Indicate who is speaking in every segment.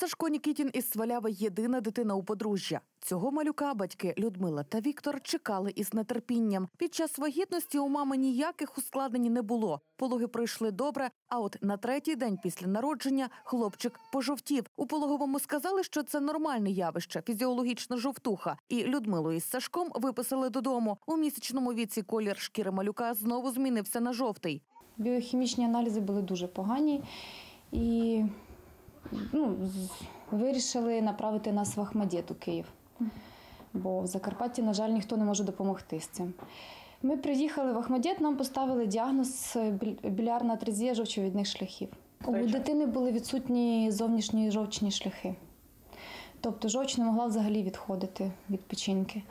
Speaker 1: Сашко Нікітін із Сваляви єдина дитина у подружжя. Цього малюка батьки Людмила та Віктор чекали із нетерпінням. Під час вагітності у мами ніяких ускладнень не було. Пологи пройшли добре. А от на третій день після народження хлопчик пожовтів. У пологовому сказали, що це нормальне явище, фізіологічна жовтуха. І Людмилу із Сашком виписали додому. У місячному віці колір шкіри малюка знову змінився на жовтий.
Speaker 2: Біохімічні аналізи були дуже погані і ну, вирішили направити нас в Ахмадєт у Київ. Бо в Закарпатті, на жаль, ніхто не може допомогти з цим. Ми приїхали в Ахмадєт, нам поставили діагноз е, білярна атрезія жовчовідних шляхів. У дитини були відсутні зовнішні жовчні шляхи. Тобто жовч не могла взагалі відходити від печінки.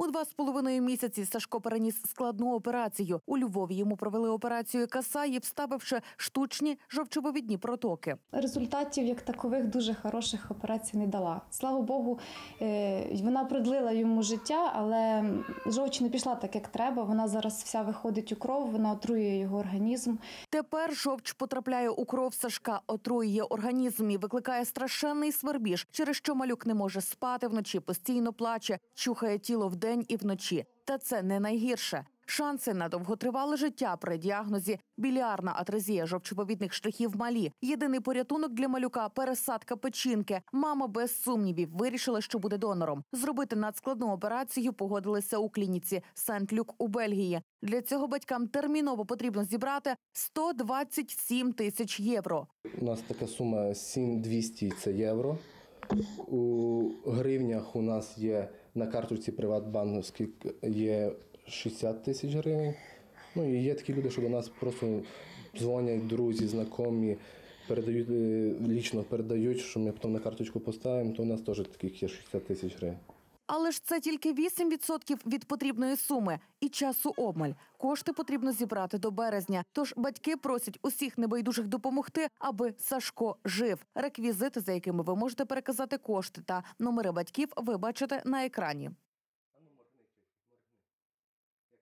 Speaker 1: У два з половиною місяці Сашко переніс складну операцію. У Львові йому провели операцію Касаї, вставивши штучні жовчововідні протоки.
Speaker 2: Результатів як такових дуже хороших операцій не дала. Слава Богу, е, вона продлила йому життя, але жовч не пішла так, як треба. Вона зараз вся виходить у кров, вона отруює його організм.
Speaker 1: Тепер жовч потрапляє у кров Сашка, отруює організм і викликає страшенний свербіж, через що малюк не може спати вночі, постійно плаче, чухає тіло вдень і вночі. Та це не найгірше. Шанси на довготривале життя при діагнозі біліарна атрезія жовчововідних шляхів малі. Єдиний порятунок для малюка пересадка печінки. Мама без сумнівів вирішила, що буде донором. Зробити надскладну операцію погодилися у клініці Сент-Люк у Бельгії. Для цього батькам терміново потрібно зібрати 127 тисяч євро.
Speaker 3: У нас така сума 7200 це євро. У гривнях у нас є на карточці Приватбанківській є 60 тисяч гривень. Ну і є такі люди, що до нас просто дзвонять друзі, знайомі, передають е, лічно передають, що ми потім на карточку поставимо, то у нас теж таких є 60 тисяч гривень.
Speaker 1: Але ж це тільки 8% від потрібної суми і часу обмаль. Кошти потрібно зібрати до березня. Тож батьки просять усіх небайдужих допомогти, аби Сашко жив. Реквізити, за якими ви можете переказати кошти та номери батьків, ви бачите на екрані.